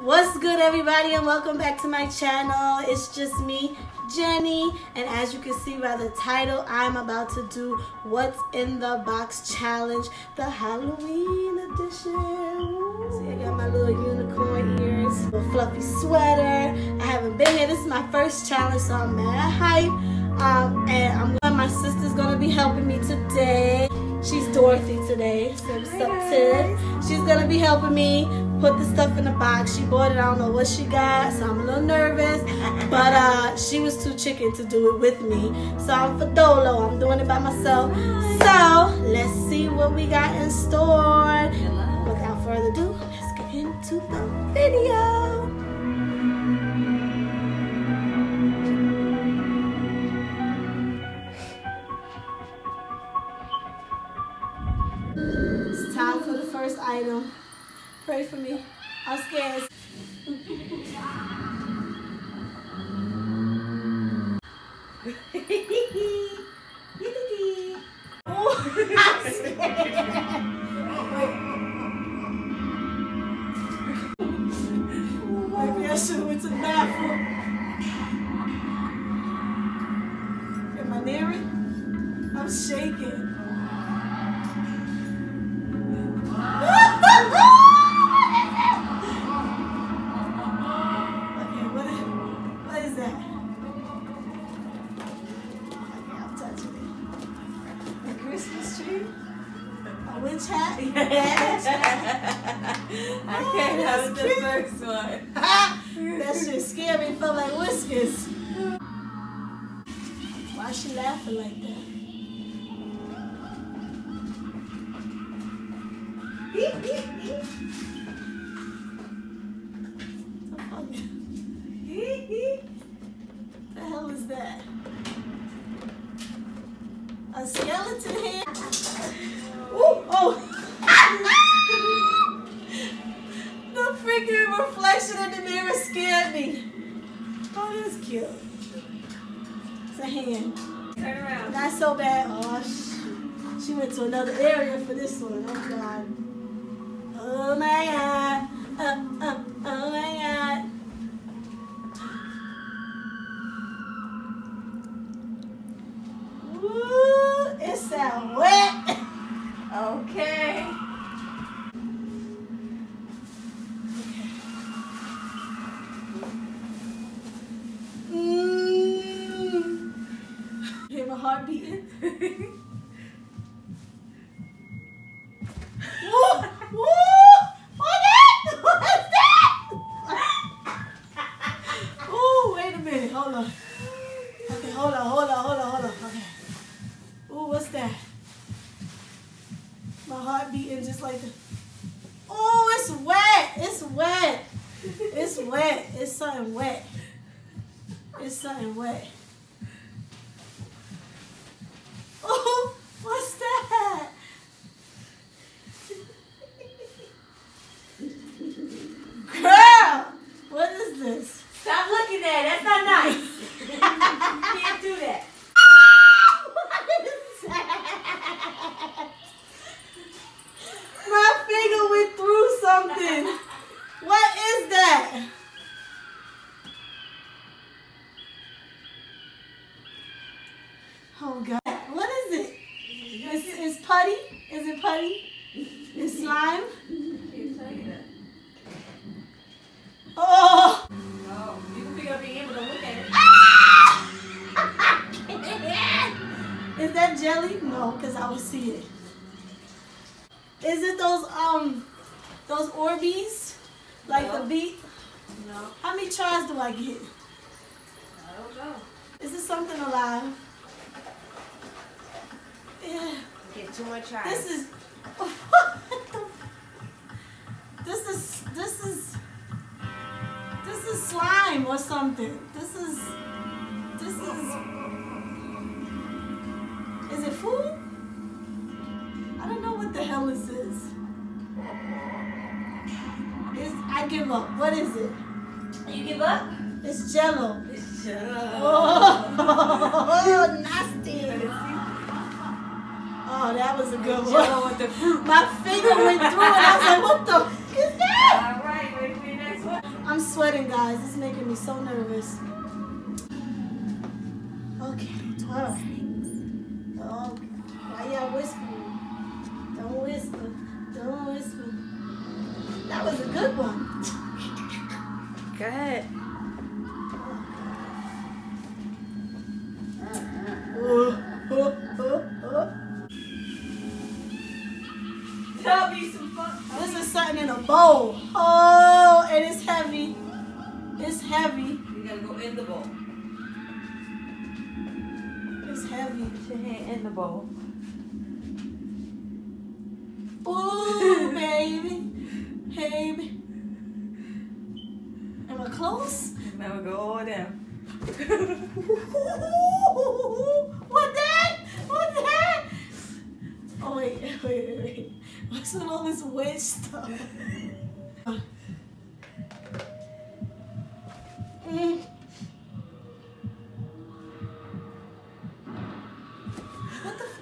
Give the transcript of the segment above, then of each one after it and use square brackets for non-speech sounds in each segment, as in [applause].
What's good, everybody, and welcome back to my channel. It's just me, Jenny, and as you can see by the title, I'm about to do What's in the Box Challenge, the Halloween edition. See, I got my little unicorn ears, a fluffy sweater. I haven't been here. This is my first challenge, so I'm mad hype. Um, and I'm glad my sister's gonna be helping me today. She's Dorothy today, so Ted? She's gonna be helping me put the stuff in the box. She bought it. I don't know what she got, so I'm a little nervous. [laughs] But uh, she was too chicken to do it with me. So I'm for Dolo. I'm doing it by myself. So let's see what we got in store. Without further ado, let's get into the video. [laughs] I can't oh, have the first one. [laughs] that shit scared me. Felt like whiskers. Why is she laughing like that? Oh, that's cute. It's a hand. Turn around. Not so bad. Oh, sh- she went to another area for this one. Oh, God. Oh, my God. Uh, uh, oh, my God. Hold on. Okay, hold on, hold on, hold on, hold on. Okay. Ooh, what's that? My heart beating just like the. Oh, it's wet. It's wet. It's wet. It's something wet. It's something wet. Oh God, what is it? Is, is putty? Is it putty? Is slime? Can't tell you that. Oh! No, you can pick up your hand, but don't look at it. Is that jelly? No, because I will see it. Is it those um those Orbeez? Like the No. beat? No, How many tries do I get? I don't know. Is it something alive? Yeah. Get two more tries. This is [laughs] This is this is this is slime or something. This is this is Is it food? I don't know what the hell this is. It's, I give up. What is it? You give up? It's jello. Shut oh, [laughs] up. Oh, nasty. Oh, that was a good one. With the fruit. My finger went through it. I was like, what the f- is that? All right, ready for your next one? I'm sweating, guys. This is making me so nervous. Okay, all right. Oh, why y'all whispering? Don't whisper. Don't whisper. That was a good one. Good. Bowl. Oh, and it's heavy. It's heavy. You gotta go in the bowl. It's heavy. Your hand in the bowl.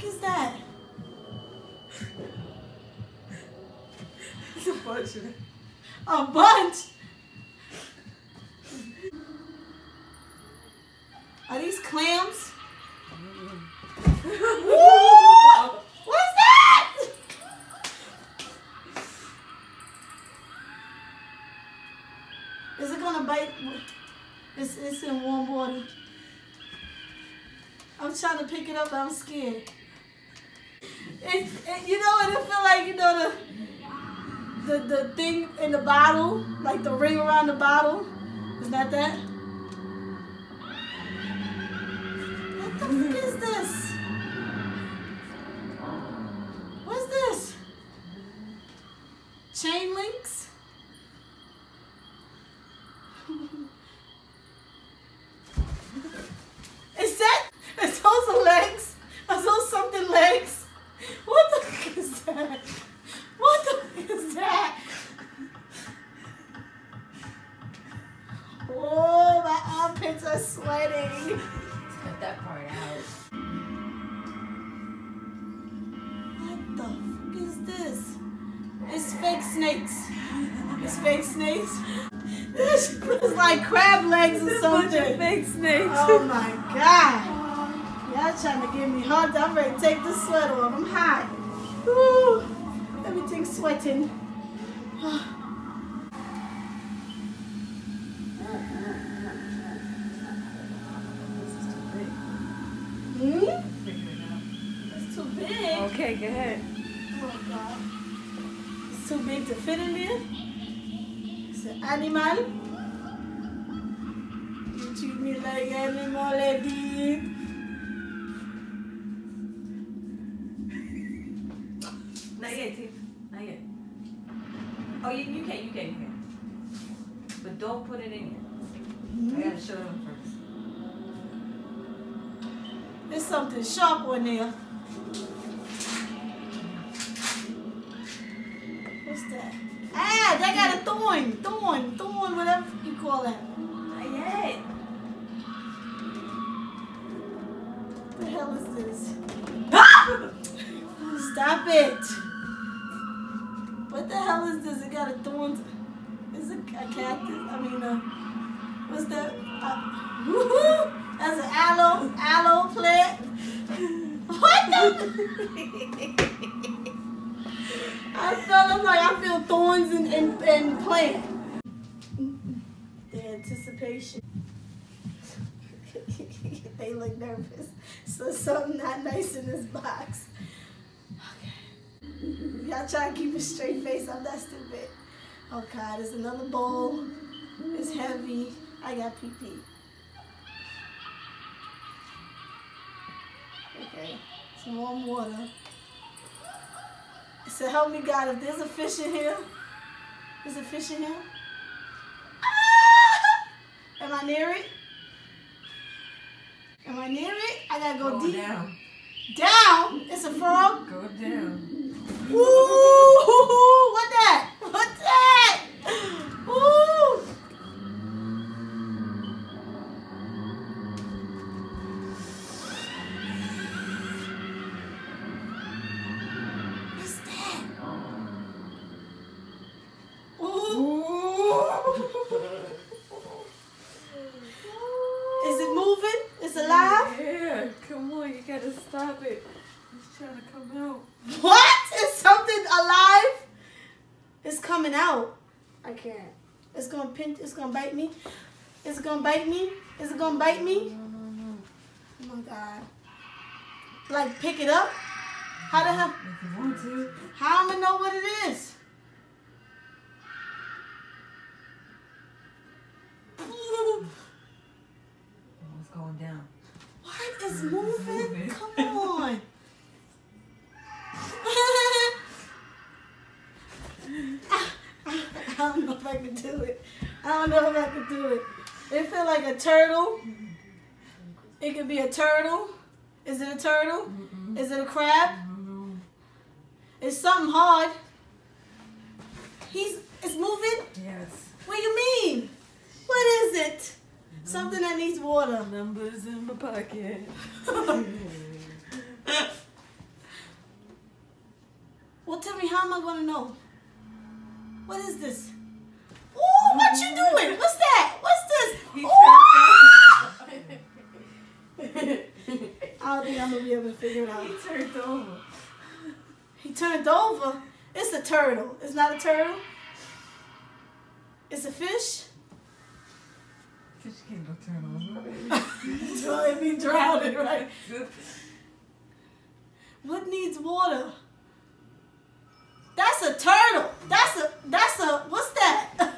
Fuck is that? It's a bunch of A bunch. Are these clams? Mm-hmm. What's that? Is it gonna bite? It's, it's in warm water. I'm trying to pick it up, but I'm scared. It, it, you know, it feel like you know the the the thing in the bottle, like the ring around the bottle. Is that that? What the mm-hmm. fuck is this? What's this? Chain links? Trying to give me hard. I'm ready to take the sweat off. I'm hot. Woo. Everything's sweating. Hmm? It's too big. Okay, go ahead. Oh god. It's too big to fit in there. It's an animal. You treat me like animal lady. Yet. Not yet. Oh, you, you can, you can, you can. But don't put it in yet. I gotta show them first. There's something sharp on there. What's that? Ah, they got a thorn, thorn, thorn, whatever you call that. Not yet. What the hell is this? [laughs] Stop it! What the hell is this? It got a thorn. Is it a cactus? I mean, uh, what's that? Uh, woohoo! That's an aloe, aloe plant. What the? [laughs] I felt like I feel thorns and in, in plant. The anticipation. [laughs] they look nervous. So something not nice in this box. Okay. Y'all try to keep a straight face. I'm not stupid. Oh God, there's another bowl. It's heavy. I got pee pee. Okay. Some warm water. So help me God, if there's a fish in here, there's a fish in here. Ah! Am I near it? Am I near it? I gotta go, Go deep. down. Down? It's a frog? Go down. Ooh, [laughs] what that? What that? Ooh. What's that? Ooh. [laughs] Is it moving? Is it alive? Yeah, come on, you gotta stop it. It's trying to come out. It gonna bite me? Is it gonna bite me? No, no, no. Oh my god. Like pick it up? How the hell? If you want to. How am I gonna know what it is? It's going down. What is moving? moving. Come on. [laughs] [laughs] I don't know if I can do it. I don't know if I can do it. It feel like a turtle. It could be a turtle. Is it a turtle? Is it a crab? It's something hard. He's it's moving. Yes. What do you mean? What is it? Something that needs water. Numbers in my pocket. [laughs] Well, tell me, how am I gonna know? What is this? Ooh, what you doing? What's that? What's this? He [laughs] I don't think I'm gonna be able to figure it out. He turned over. He turned over. It's a turtle. It's not a turtle. It's a fish. Fish can't go turn over. [laughs] so it be drowning, right? What needs water? That's a turtle. That's a that's a what's that? [laughs]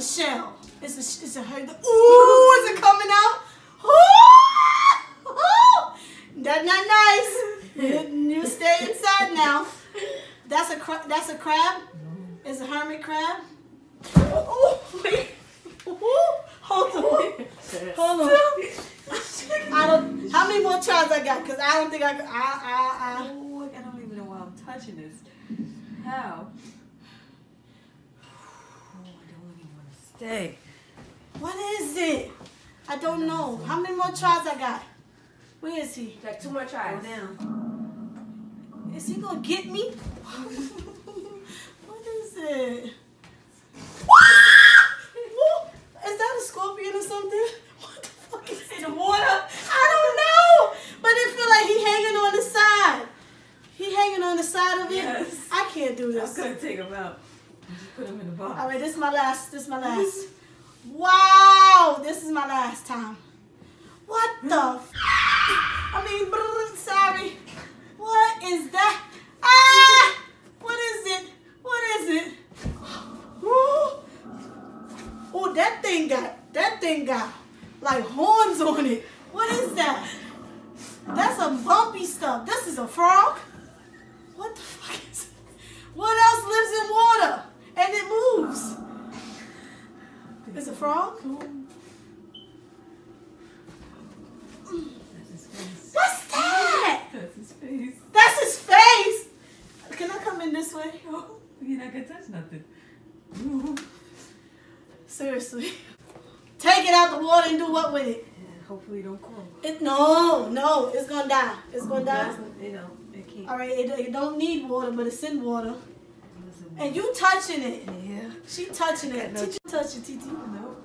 a shell. It's a it's a ooh, is it coming out? Ooh. That's not nice. You, stay inside now. That's a that's a crab. It's a hermit crab. Oh wait. Ooh, hold on. Hold on. I don't. How many more tries I got? Cause I don't think I. I. I. I Oh, I don't even know why I'm touching this. How? Oh, I don't even want to stay. what is it? I don't know. How many more tries I got? Where is he? Like two more Go tries. down. Is he gonna get me? what is it? is that a scorpion or something? What the fuck is In the water. I don't know, but it feel like he hanging on the side. He hanging on the side of it. Yes. I can't do this. I'm gonna take him out. Just put him in the box. All right, this is my last. This is my last. Wow, this is my last time. What the? F- I mean, brr, sorry. What is that? Ah! What is it? What is it? Oh, that thing got that thing got like horns on it. What is that? That's some bumpy stuff. This is a frog. What the fuck is it? What else lives in water and it moves? Is it a frog? That's his face. What's that? That's his face. That's his face. Can I come in this way? Oh, you're not gonna touch nothing. Ooh. Seriously. Take it out the water and do what with it? Yeah, hopefully it don't crawl. It no, no, it's gonna die. It's gonna die. Doesn't- You know, it. All right, it, it don't need water, but it's in water. Listen. And you touching it. Yeah. She touching it. No. Teach you touch it, Titi. No.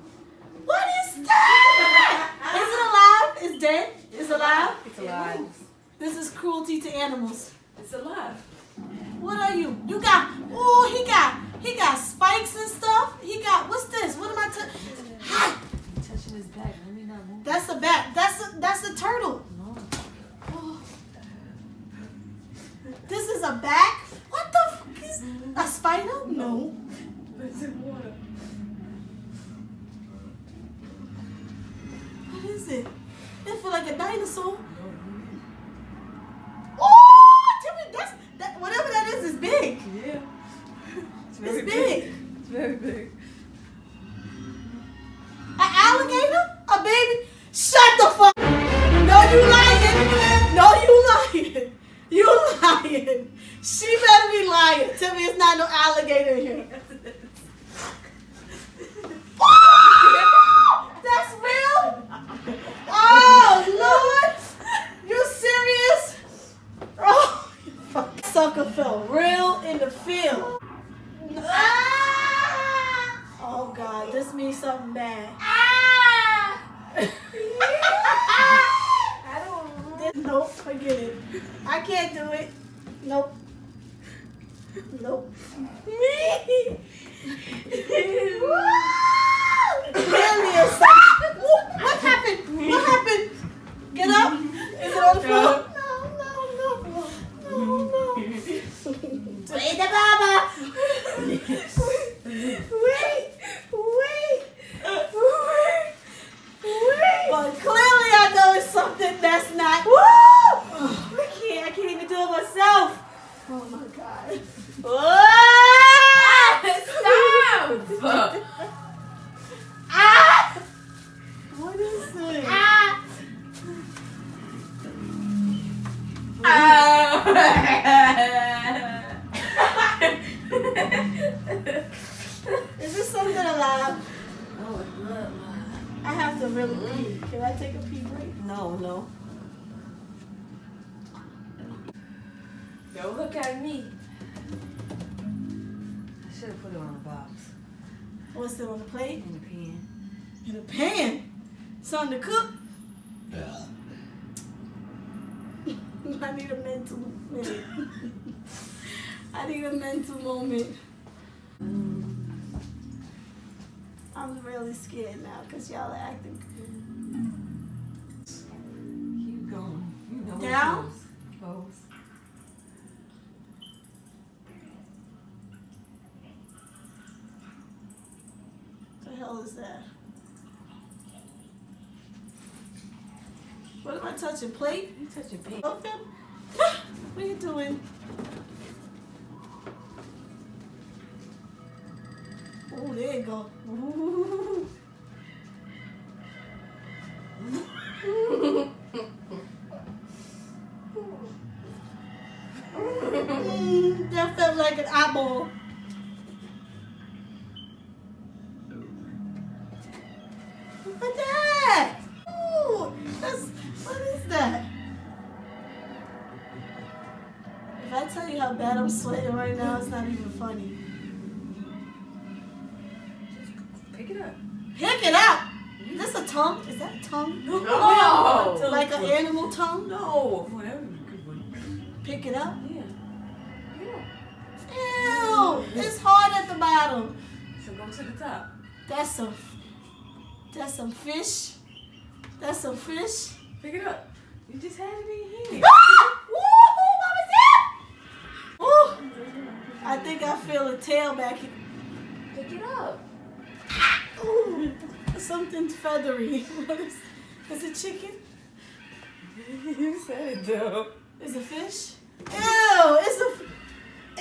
What is that? Is it alive? It's dead? It's alive? It's alive. This is cruelty to animals. It's alive. What are you? You got oh he got he got spikes and stuff. He got what's this? What am I touching? Hi. Touching his back. Let me not move. That's a bat. That's a that's a turtle. no. Oh. This is a bat? What the fuck is a spider? No. It's in water. What is it? It feel like a dinosaur. Nope. Me. Some- What happened? What happened? Get up. Is it on the floor? Really pee. Can I take a pee break? No, no. Don't look at me. I should have put it on the box What's it on the plate? in the pan. In a pan. Something to cook. Yeah. I need a mental minute. I need a mental moment. [laughs] I'm really scared now because y'all are acting. Keep going. You know Down? Goes. The hell is that? What am I touching? Plate? You touching plate. [laughs] Okay. What are you doing? You go. That felt like an eyeball. That? What is that? If I tell you how bad I'm sweating right now, it's not even funny. Pick it up. Pick it up! Is this a tongue? Is that a tongue? No. [laughs] Like an animal tongue? No. Whatever you could put. Pick it up? Yeah. Yeah. Ew! It's hard at the bottom. So go to the top. That's some. That's some fish. That's some fish. Pick it up. You just had it in your hand. Ah! Woo! What was that? Ooh! I think I feel a tail back here. Pick it up. Ooh, [laughs] something feathery. [laughs] What is, is it chicken? [laughs] you said it though. Is it fish? Ew! It's a.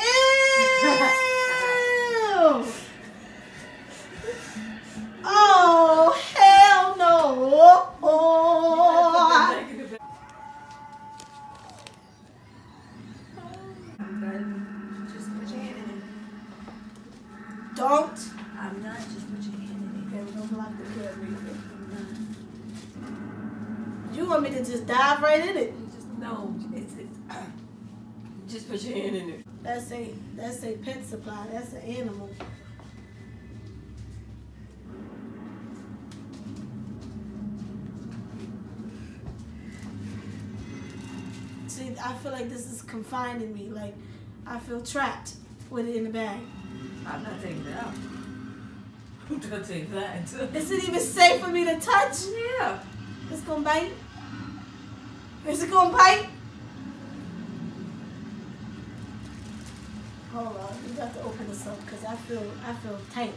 Ew! I feel like this is confining me. Like I feel trapped with it in the bag. I'm not taking it out. I'm gonna take that. Is it even safe for me to touch? Yeah. It's gonna bite. Is it gonna bite? Hold on, you got to open this up because I feel I feel tight.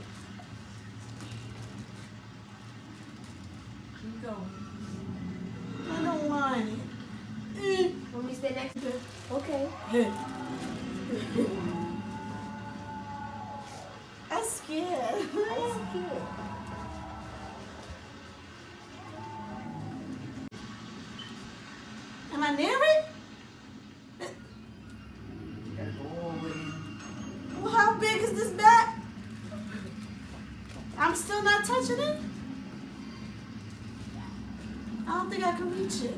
Keep going. Want me to stay next Okay. [laughs] I'm scared. [laughs] I'm scared. Am I near it? You gotta go all the way in. Well, how big is this bat? I'm still not touching it. I don't think I can reach it.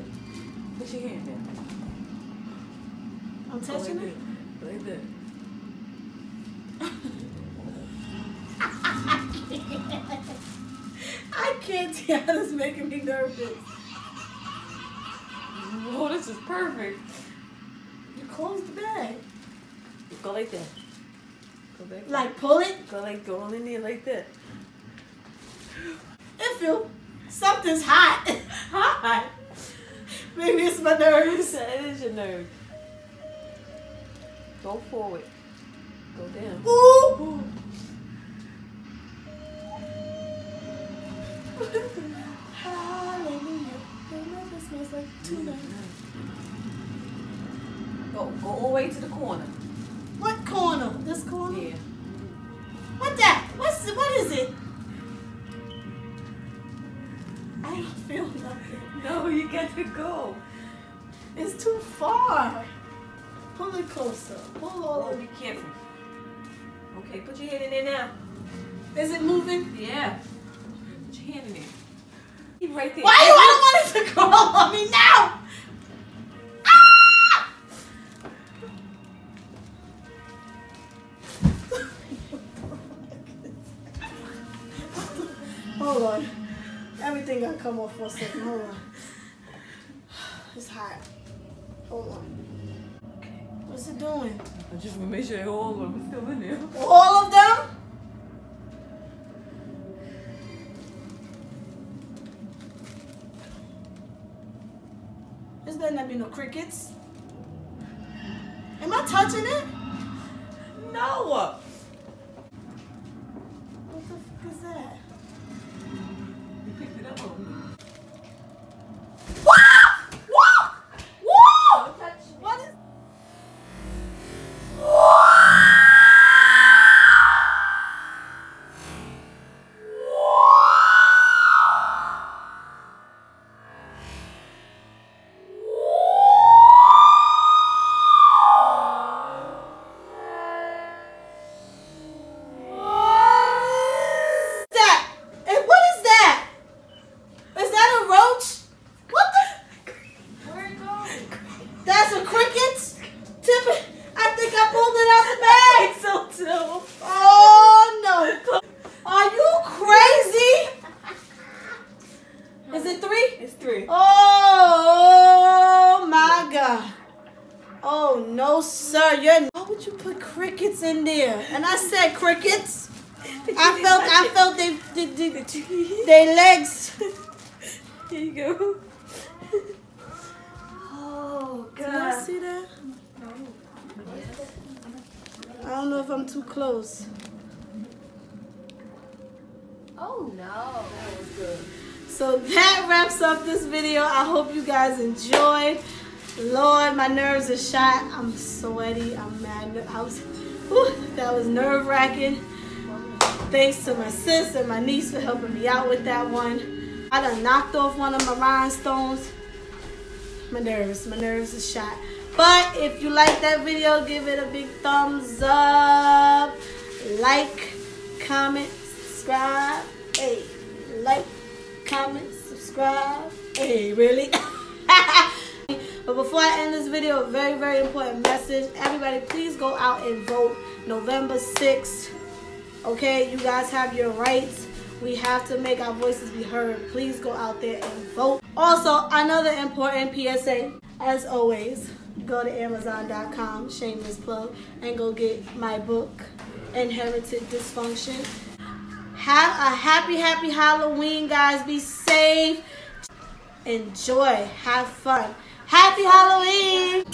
Put your hand in. I'm touching like it. That. Like that. I can't tell. [laughs] It's making me nervous. Oh, this is perfect. You close the bag. Go like that. Go back. Like pull it. Go like go on in there like that. [gasps] It feel something's hot. [laughs] hot. Maybe it's my nerves. [laughs] It is your nerve. Go forward. Go down. Ooh. [laughs] Hallelujah. Your mother smells like tuna. Go go all the way to the corner. What corner? This corner? Yeah. Closer. Pull all Oh, be careful. Okay, put your hand in there now. Is it moving? Yeah. Put your hand in there. Keep right there. Why do I don't want it to crawl [laughs] on me now? Ah! [laughs] Hold on. Everything got to come off for a second. Hold on. It's hot. Hold on. What's it doing? I just want to make sure all of them are still in there. All of them? There's better not be no crickets. Am I touching it? No. [laughs] they, they legs. Here you go. Oh god. Did I see that? I don't know if I'm too close. Oh no. That was good. So that wraps up this video. I hope you guys enjoyed. Lord, my nerves are shot. I'm sweaty. I'm mad. I was, whew, that was nerve wracking. Thanks to my sis and my niece for helping me out with that one. I done knocked off one of my rhinestones. My nerves, my nerves are shot. But if you like that video, give it a big thumbs up. Like, comment, subscribe. Hey, like, comment, subscribe. Hey, really? [laughs] but before I end this video, a very, very important message. Everybody, please go out and vote November 6th. Okay, you guys have your rights. We have to make our voices be heard. Please go out there and vote. Also, another important PSA, as always, go to Amazon.com, shameless plug, and go get my book, Inherited Dysfunction. Have a happy, happy Halloween, guys. Be safe. Enjoy. Have fun. Happy Halloween.